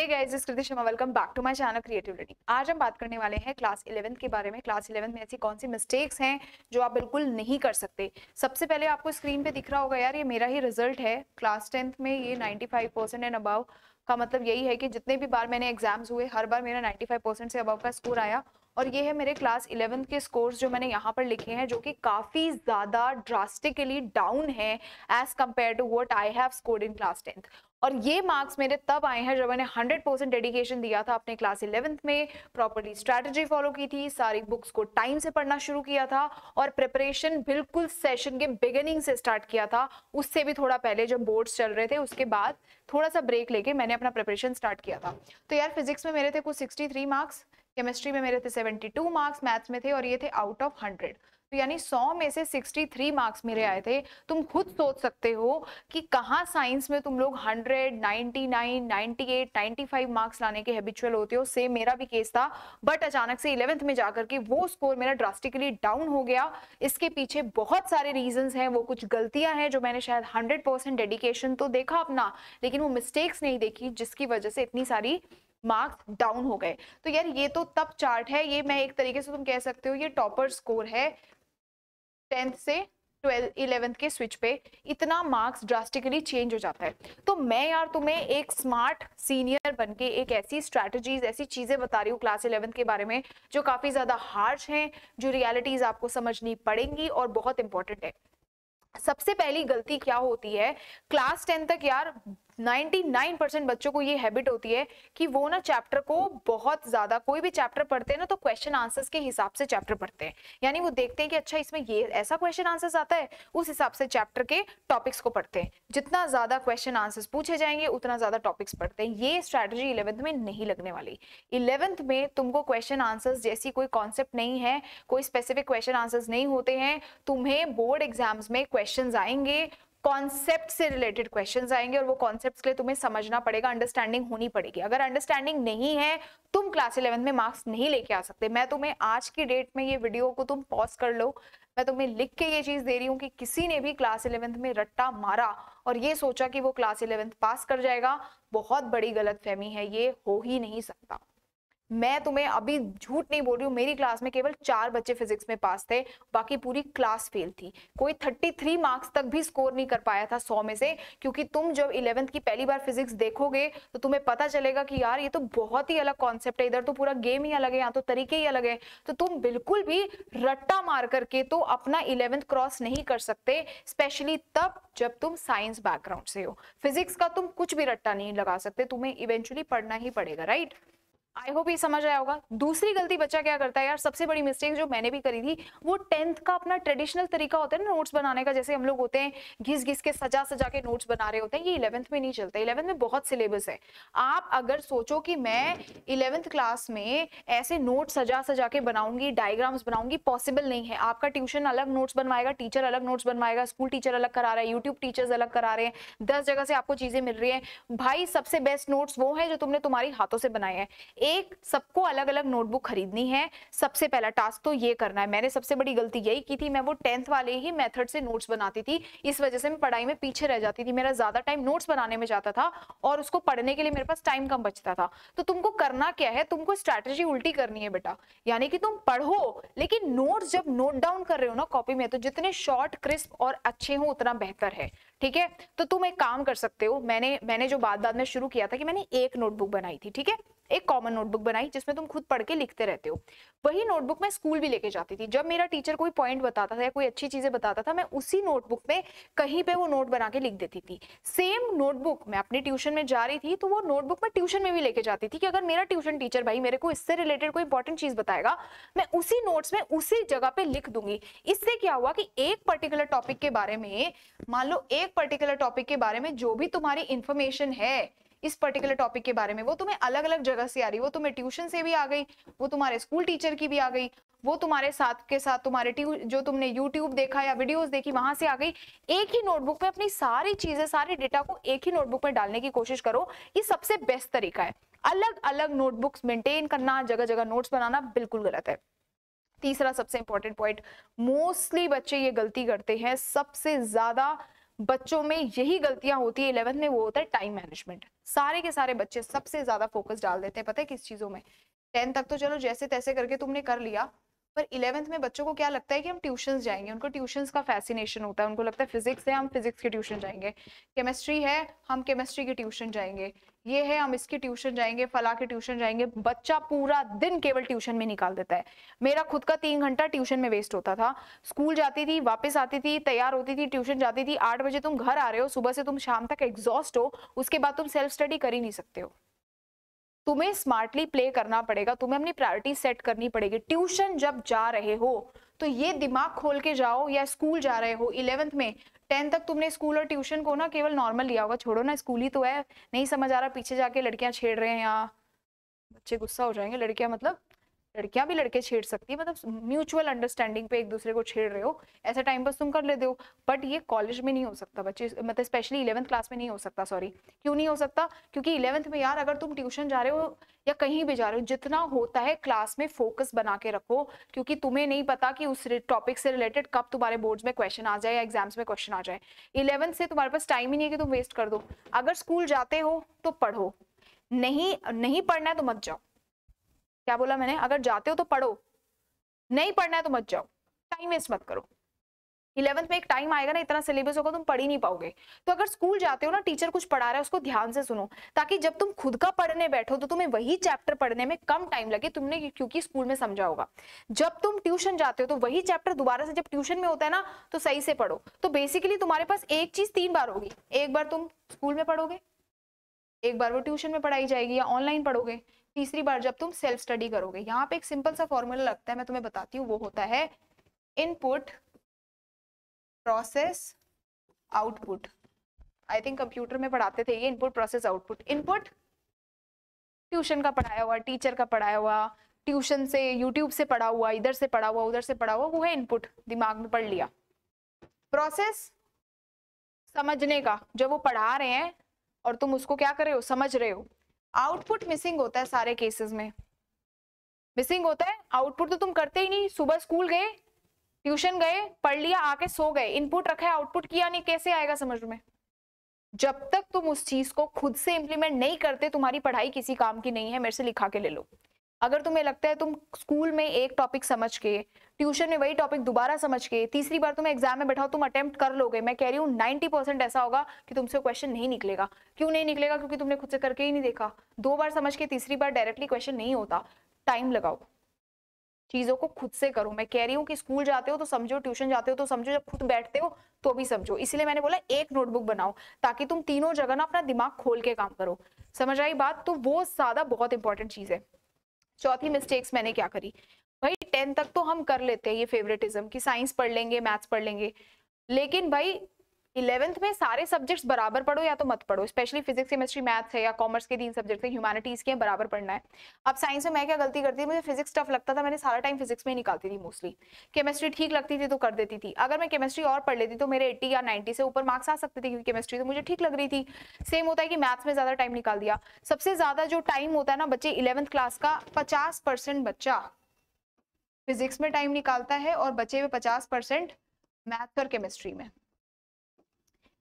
Hey guys is Kriti Sharma welcome back to my channel creative learning आज हम बात करने वाले हैं क्लास 11th के बारे में। क्लास 11th में ऐसी कौन सी मिस्टेक्स हैं जो आप बिल्कुल नहीं कर सकते? सबसे पहले आपको स्क्रीन पे दिख रहा होगा यार, ये मेरा ही रिज़ल्ट है। क्लास टेंथ में ये 95 परसेंट एंड अबाव का मतलब यही है कि जितने भी बार मैंने एग्ज़ाम्स हुए, हर बार मेरा 95 से अबाव का स्कोर आया। और ये है मेरे क्लास इलेवेंथ के स्कोर्स जो मैंने यहाँ पर लिखे हैं, जो कि काफ़ी ज़्यादा ड्रास्टिकली डाउन है as compared to what I have scored in class tenth और ये मार्क्स मेरे तब आए हैं जब मैंने 100 परसेंट डेडिकेशन दिया था अपने क्लास इलेवेंथ में प्रॉपरली स्ट्रैटेजी फॉलो की थी, सारी बुक्स को टाइम से पढ़ना शुरू किया था और प्रिपरेशन बिल्कुल सेशन के बिगिनिंग से स्टार्ट किया था। उससे भी थोड़ा पहले जब बोर्ड्स चल रहे थे, उसके बाद थोड़ा सा ब्रेक लेके मैंने अपना प्रिपरेशन स्टार्ट किया था। तो यार फिजिक्स में मेरे थे कुछ सिक्सटी मार्क्स केमिस्ट्री में मेरे थे 72 मार्क्स मैथ्स में थे और ये थे आउट ऑफ़ 100 तो यानी 100 में से 63 मार्क्स मेरे आए थे। तुम खुद सोच सकते हो कि कहाँ साइंस में तुम लोग 100, 99, 98, 95 मार्क्स लाने के हैबिचुअल होते हो। सेम मेरा भी केस था। बट अचानक से इलेवेंथ में जाकर के वो स्कोर मेरा ड्रास्टिकली डाउन हो गया। इसके पीछे बहुत सारे रीजन हैं। वो कुछ गलतियाँ हैं जो मैंने शायद हंड्रेड डेडिकेशन तो देखा अपना लेकिन वो मिस्टेक्स नहीं देखी जिसकी वजह से इतनी सारी मार्क्स डाउन हो गए। तो यार ये तो तब चार्ट है। ये मैं एक तरीके से तुम कह सकते हो ये टॉपर स्कोर है। टेंथ से ट्वेल्थ इलेवेंथ के स्विच पे इतना मार्क्स ड्रास्टिकली चेंज हो जाता है। तो मैं यार तुम्हें एक स्मार्ट सीनियर बन के एक ऐसी स्ट्रैटेजीज ऐसी चीज़ें बता रही हूँ क्लास इलेवेंथ के बारे में, जो काफ़ी ज़्यादा हार्श हैं, जो रियलिटीज आपको समझनी पड़ेंगी और बहुत इंपॉर्टेंट है। सबसे पहली गलती क्या होती है? क्लास टेन तक यार 99 परसेंट बच्चों को ये हैबिट होती है कि वो ना चैप्टर को बहुत ज़्यादा, कोई भी चैप्टर पढ़ते हैं ना तो क्वेश्चन आंसर्स के हिसाब से चैप्टर पढ़ते हैं। यानी वो देखते हैं कि अच्छा इसमें ये ऐसा क्वेश्चन आंसर्स आता है, उस हिसाब से चैप्टर के टॉपिक्स को पढ़ते हैं। जितना ज़्यादा क्वेश्चन आंसर्स पूछे जाएँगे, उतना ज़्यादा टॉपिक्स पढ़ते हैं। ये स्ट्रैटेजी इलेवंथ में नहीं लगने वाली। इलेवंथ में तुमको क्वेश्चन आंसर्स जैसी कोई कॉन्सेप्ट नहीं है, कोई स्पेसिफिक क्वेश्चन आंसर्स नहीं होते हैं, तुम्हें बोर्ड एग्ज़ाम्स में क्वेश्चन आएँगे कॉन्सेप्ट से रिलेटेड क्वेश्चन आएँगे और वो कॉन्सेप्ट्स के लिए तुम्हें समझना पड़ेगा अंडरस्टैंडिंग होनी पड़ेगी। अगर अंडरस्टैंडिंग नहीं है, तुम क्लास इलेवन में मार्क्स नहीं लेके आ सकते। मैं तुम्हें आज की डेट में ये वीडियो को तुम पॉज कर लो। मैं तुम्हें लिख के ये चीज़ दे रही हूँ कि किसी ने भी क्लास इलेवेंथ में रट्टा मारा और ये सोचा कि वो क्लास इलेवेंथ पास कर जाएगा, बहुत बड़ी गलत है, ये हो ही नहीं सकता। मैं तुम्हें अभी झूठ नहीं बोल रही हूँ, मेरी क्लास में केवल चार बच्चे फिजिक्स में पास थे, बाकी पूरी क्लास फेल थी। कोई 33 मार्क्स तक भी स्कोर नहीं कर पाया था 100 में से, क्योंकि तुम जब इलेवेंथ की पहली बार फिजिक्स देखोगे तो तुम्हें पता चलेगा कि यार ये तो बहुत ही अलग कॉन्सेप्ट है, इधर तो पूरा गेम ही अलग है, यहाँ तो तरीके ही अलग है। तो तुम बिल्कुल भी रट्टा मार करके तो अपना इलेवेंथ क्रॉस नहीं कर सकते स्पेशली तब जब तुम साइंस बैकग्राउंड से हो। फिजिक्स का तुम कुछ भी रट्टा नहीं लगा सकते, तुम्हें इवेंचुअली पढ़ना ही पड़ेगा राइट आई होप ये समझ आया होगा। दूसरी गलती बच्चा क्या करता है यार, सबसे बड़ी मिस्टेक जो मैंने भी करी थी, वो टेंथ का अपना ट्रेडिशनल तरीका होता है ना नोट्स बनाने का, जैसे हम लोग होते हैं घिस घिस के सजा सजा के नोट्स बना रहे होते हैं, ये इलेवंथ में नहीं चलता। इलेवंथ में बहुत सिलेबस है। आप अगर सोचो कि मैं इलेवेंथ क्लास में ऐसे नोट सजा सजा के बनाऊँगी डायग्राम्स बनाऊँगी पॉसिबल नहीं है। आपका ट्यूशन अलग नोट्स बनवाएगा टीचर अलग नोट्स बनवाएगा स्कूल टीचर अलग करा रहा है यूट्यूब टीचर्स अलग करा रहे हैं, दस जगह से आपको चीज़ें मिल रही है। भाई, सबसे बेस्ट नोट्स वो है जो तुमने तुम्हारी हाथों से बनाए हैं। एक, सबको अलग अलग नोटबुक खरीदनी है। सबसे पहला टास्क तो ये करना है। मैंने सबसे बड़ी गलती यही की थी, मैं वो टेंथ वाले ही मेथड से नोट्स बनाती थी। इस वजह से मैं पढ़ाई में पीछे रह जाती थी। मेरा ज़्यादा टाइम नोट्स बनाने में जाता था और उसको पढ़ने के लिए मेरे पास टाइम कम बचता था। तो तुमको करना क्या है? तुमको स्ट्रैटेजी उल्टी करनी है बेटा। यानी कि तुम पढ़ो, लेकिन नोट्स जब नोट डाउन कर रहे हो ना कॉपी में तो जितने शॉर्ट क्रिस्प और अच्छे हो, उतना बेहतर है। ठीक है? तो तुम एक काम कर सकते हो, मैंने मैंने जो बाद बाद में शुरू किया था कि मैंने एक नोटबुक बनाई थी, ठीक है? एक कॉमन नोटबुक बनाई जिसमें तुम खुद पढ़ के लिखते रहते हो। वही नोटबुक मैं स्कूल भी लेके जाती थी। जब मेरा टीचर कोई पॉइंट बताता था या कोई अच्छी चीज़ें बताता था, मैं उसी नोटबुक में कहीं पे वो नोट बना के लिख देती थी। सेम नोटबुक मैं अपने ट्यूशन में जा रही थी तो वो नोटबुक मैं ट्यूशन में भी लेके जाती थी कि अगर मेरा ट्यूशन टीचर भाई मेरे को इससे रिलेटेड कोई इंपॉर्टेंट चीज़ बताएगा, मैं उसी नोट्स में उसी जगह पे लिख दूँगी। इससे क्या हुआ कि एक पर्टिकुलर टॉपिक के बारे में, मान लो एक पर्टिकुलर टॉपिक के बारे में, जो भी तुम्हारी इंफॉर्मेशन है, इस पर्टिकुलर टॉपिक के बारे में, वो तुम्हें अलग अलग जगह से आ रही वो तुम्हें ट्यूशन से भी आ गई, वो तुम्हारे स्कूल टीचर की भी आ गई, वो तुम्हारे साथ के साथ, तुम्हारे जो तुमने यूट्यूब देखा या वीडियोस देखी, वहाँ से आ गई। एक ही नोटबुक में अपनी सारी चीज़ें, सारे डेटा को एक ही नोटबुक में डालने की कोशिश करो। ये सबसे बेस्ट तरीका है। अलग अलग नोटबुक्स मेंटेन करना जगह जगह नोट्स बनाना बिल्कुल गलत है। तीसरा सबसे इंपॉर्टेंट पॉइंट मोस्टली बच्चे ये गलती करते हैं, सबसे ज़्यादा बच्चों में यही गलतियाँ होती है। इलेवंथ में वो होता है टाइम मैनेजमेंट सारे के सारे बच्चे सबसे ज़्यादा फोकस डाल देते हैं। पता है किस चीज़ों में? टेंथ तक तो चलो जैसे तैसे करके तुमने कर लिया। पर इलेवेंथ में बच्चों को क्या लगता है कि हम ट्यूशन जाएँगे? उनको ट्यूशन का फैसिनेशन होता है, उनको लगता है फिजिक्स है हम फिजिक्स के ट्यूशन जाएँगे। केमिस्ट्री है, हम केमिस्ट्री के ट्यूशन जाएँगे। ये है, हम इसके ट्यूशन जाएँगे, फला के ट्यूशन जाएँगे। बच्चा पूरा दिन केवल ट्यूशन में निकाल देता है। मेरा खुद का तीन घंटा ट्यूशन में वेस्ट होता था। स्कूल जाती थी, वापस आती थी, तैयार होती थी ट्यूशन जाती थी। आठ बजे तुम घर आ रहे हो, सुबह से तुम शाम तक एग्जॉस्ट हो, उसके बाद तुम सेल्फ स्टडी कर ही नहीं सकते हो। तुम्हें स्मार्टली प्ले करना पड़ेगा, तुम्हें अपनी प्रायोरिटी सेट करनी पड़ेगी। ट्यूशन जब जा रहे हो तो ये दिमाग खोल के जाओ या स्कूल जा रहे हो इलेवेंथ में टेंथ तक तुमने स्कूल और ट्यूशन को ना केवल नॉर्मल लिया होगा। छोड़ो ना स्कूल ही तो है। नहीं समझ आ रहा, पीछे जाके लड़कियाँ छेड़ रहे हैं यहाँ बच्चे गुस्सा हो जाएँगे। लड़कियाँ मतलब लड़कियाँ भी लड़के छेड़ सकती है। मतलब म्यूचुअल अंडरस्टैंडिंग पे एक दूसरे को छेड़ रहे हो, ऐसा टाइम पास तुम कर लेते हो। बट ये कॉलेज में नहीं हो सकता बच्चे मतलब स्पेशली इलेवंथ क्लास में नहीं हो सकता सॉरी क्यों नहीं हो सकता? क्योंकि इलेवंथ में यार अगर तुम ट्यूशन जा रहे हो या कहीं भी जा रहे हो, जितना होता है क्लास में फोकस बना के रखो, क्योंकि तुम्हें नहीं पता कि उस टॉपिक से रिलेटेड कब तुम्हारे बोर्ड्स में क्वेश्चन आ जाए या एग्ज़ाम्स में क्वेश्चन आ जाए। इलेवंथ से तुम्हारे पास टाइम ही नहीं है कि तुम वेस्ट कर दो। अगर स्कूल जाते हो तो पढ़ो। नहीं नहीं पढ़ना है तो मत जाओ। क्या बोला मैंने? अगर जाते हो तो पढ़ो। नहीं पढ़ना है तो मत जाओ। टाइम वेस्ट मत करो। इलेवंथ में एक टाइम आएगा ना, इतना सिलेबस होगा, तुम पढ़ ही नहीं पाओगे। तो अगर स्कूल जाते हो ना टीचर कुछ पढ़ा रहा है, उसको ध्यान से सुनो। ताकि जब तुम खुद का पढ़ने बैठो तो तुम्हें वही चैप्टर पढ़ने में कम टाइम लगे, तुमने क्योंकि स्कूल में समझा होगा। जब तुम ट्यूशन जाते हो तो वही चैप्टर दोबारा से जब ट्यूशन में होता है ना तो सही से पढ़ो। तो बेसिकली तुम्हारे पास एक चीज़ तीन बार होगी। एक बार तुम स्कूल में पढ़ोगे, एक बार वो ट्यूशन में पढ़ाई जाएगी या ऑनलाइन पढ़ोगे। तीसरी बार जब तुम सेल्फ स्टडी करोगे, यहाँ पे एक सिंपल सा फॉर्मूला लगता है, मैं तुम्हें बताती हूँ, वो होता है input process output I think computer में पढ़ाते थे ये input process output input tuition का पढ़ाया हुआ टीचर का पढ़ाया हुआ ट्यूशन से यूट्यूब से पढ़ा हुआ, इधर से पढ़ा हुआ, उधर से पढ़ा हुआ, वो है इनपुट दिमाग में पढ़ लिया. प्रोसेस समझने का. जब वो पढ़ा रहे हैं और तुम उसको क्या कर रहे हो? समझ रहे हो. आउटपुट मिसिंग होता है सारे केसेस में। मिसिंग होता है, आउटपुट तो तुम करते ही नहीं, सुबह स्कूल गए, ट्यूशन गए, पढ़ लिया, आके सो गए, इनपुट रखा है, आउटपुट किया नहीं, कैसे आएगा समझ में? जब तक तुम उस चीज़ को खुद से इंप्लीमेंट नहीं करते, तुम्हारी पढ़ाई किसी काम की नहीं है, मेरे से लिखा के ले लो। अगर तुम्हें लगता है तुम स्कूल में एक टॉपिक समझ के ट्यूशन में वही टॉपिक दोबारा समझ के, तीसरी बार तुम एग्ज़ाम में बैठाओ, तुम अटेम्प्ट कर लोगे। मैं कह रही हूँ नाइनटी परसेंट ऐसा होगा कि तुमसे क्वेश्चन नहीं निकलेगा। क्यों नहीं निकलेगा? क्योंकि तुमने खुद से करके ही नहीं देखा। दो बार समझ के, तीसरी बार डायरेक्टली क्वेश्चन नहीं होता। टाइम लगाओ। चीज़ों को खुद से करो। मैं कह रही हूँ कि स्कूल जाते हो तो समझो ट्यूशन जाते हो तो समझो, जब खुद बैठते हो तो भी समझो। इसलिए मैंने बोला, एक नोटबुक बनाओ, ताकि तुम तीनों जगह ना अपना दिमाग खोल के काम करो। समझ आई बात? तो वो ज़्यादा बहुत इंपॉर्टेंट चीज़ है। चौथी मिस्टेक्स मैंने क्या करी? भाई टेंथ तक तो हम कर लेते हैं ये फेवरेटिज्म कि साइंस पढ़ लेंगे मैथ्स पढ़ लेंगे। लेकिन भाई इलेवेंथ में सारे सब्जेक्ट्स बराबर पढ़ो या तो मत पढ़ो। स्पेशली फिजिक्स केमिस्ट्री मैथ्स है या कॉमर्स के तीन सब्जेक्ट है ह्यूमैनिटीज के बराबर पढ़ना है। अब साइंस में मैं क्या गलती करती थी? मुझे फिजिक्स टफ लगता था, मैंने सारा टाइम फिजिक्स में निकालती थी मोस्टली केमिस्ट्री ठीक लगती थी तो कर देती थी। अगर मैं केमिस्ट्री और पढ़ लेती तो मेरे एट्टी या नाइन्टी से ऊपर मार्क्स आ सकते थे, क्योंकि केमिस्ट्री तो मुझे ठीक लग रही थी। सेम होता है कि मैथ्स में ज़्यादा टाइम निकाल दिया। सबसे ज़्यादा जो टाइम होता है ना बच्चे इलेवंथ क्लास का, पचास बच्चा फिजिक्स में टाइम निकालता है और बचे हुए पचास परसेंट मैथ्स और केमिस्ट्री में।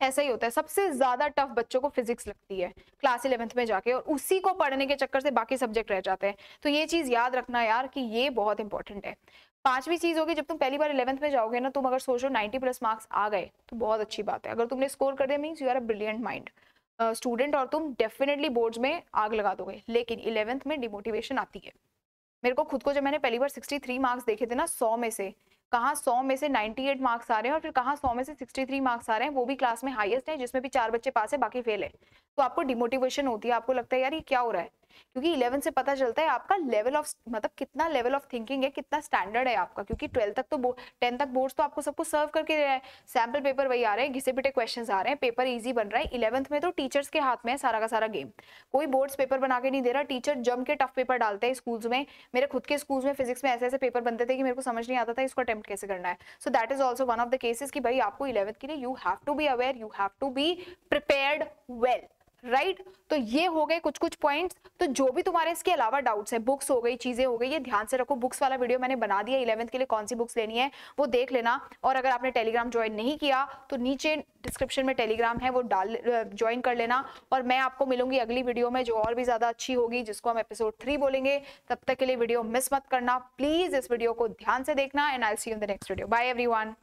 ऐसा ही होता है। सबसे ज़्यादा टफ बच्चों को फिजिक्स लगती है क्लास इलेवेंथ में जाके और उसी को पढ़ने के चक्कर से बाकी सब्जेक्ट रह जाते हैं। तो ये चीज़ याद रखना यार कि ये बहुत इंपॉर्टेंट है। पांचवी चीज़ होगी, जब तुम पहली बार इलेवंथ में जाओगे ना, तुम अगर सोचो 90 प्लस मार्क्स आ गए तो बहुत अच्छी बात है। अगर तुमने स्कोर कर दिया means you are a brilliant mind student और तुम डेफिनेटली बोर्ड्स में आग लगा दोगे, लेकिन इलेवंथ में डिमोटिवेशन आती है। मेरे को खुद को जब मैंने पहली बार 63 मार्क्स देखे थे ना 100 में से कहाँ सौ में से 98 मार्क्स आ रहे हैं और फिर कहाँ सौ में से 63 मार्क्स आ रहे हैं, वो भी क्लास में हाईएस्ट है, जिसमें भी चार बच्चे पास है, बाकी फेल है। तो आपको डिमोटिवेशन होती है, आपको लगता है, यार, ये क्या हो रहा है? क्योंकि इलेवन से पता चलता है आपका लेवल ऑफ़ मतलब कितना लेवल ऑफ़ थिंकिंग है, कितना स्टैंडर्ड है आपका, क्योंकि ट्वेल्थ तक तो टेंथ तक बोर्ड तो आपको सब कुछ सर्व करके दे रहा है। सैंपल पेपर वही आ रहे हैं, घिसे पिटे क्वेश्चन आ रहे हैं पेपर ईजी बन रहा है। इलेवंथ में तो टीचर्स के हाथ में है सारा का सारा गेम कोई बोर्ड्स पेपर बना के नहीं दे रहा टीचर जम के टफ पेपर डालते हैं स्कूल्स में। मेरे खुद के स्कूल्स में फिजिक्स में ऐसे ऐसे पेपर बनते थे कि मेरे को समझ नहीं आता था इसको अटेम्प्ट कैसे करना है। So that is also one of the cases कि भाई आपको इलेवंथ के लिए you have to be aware you have to be prepared well right right? तो ये हो गए कुछ कुछ पॉइंट्स तो जो भी तुम्हारे इसके अलावा डाउट्स है बुक्स हो गई, चीज़ें हो गई, ये ध्यान से रखो। बुक्स वाला वीडियो मैंने बना दिया इलेवंथ के लिए कौन सी बुक्स लेनी है, वो देख लेना। और अगर आपने टेलीग्राम ज्वाइन नहीं किया तो नीचे डिस्क्रिप्शन में टेलीग्राम है, वो डाल ज्वाइन कर लेना। और मैं आपको मिलूँगी अगली वीडियो में, जो और भी ज़्यादा अच्छी होगी, जिसको हम एपिसोड थ्री बोलेंगे। तब तक के लिए वीडियो मिस मत करना। प्लीज़ इस वीडियो को ध्यान से देखना and I see in the next video bye everyone